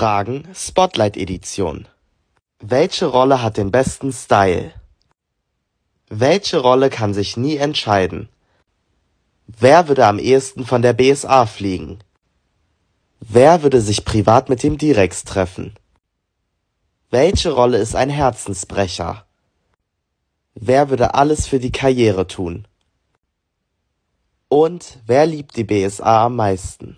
Fragen Spotlight Edition Welche Rolle hat den besten Style? Welche Rolle kann sich nie entscheiden? Wer würde am ehesten von der BSA fliegen? Wer würde sich privat mit dem Direx treffen? Welche Rolle ist ein Herzensbrecher? Wer würde alles für die Karriere tun? Und wer liebt die BSA am meisten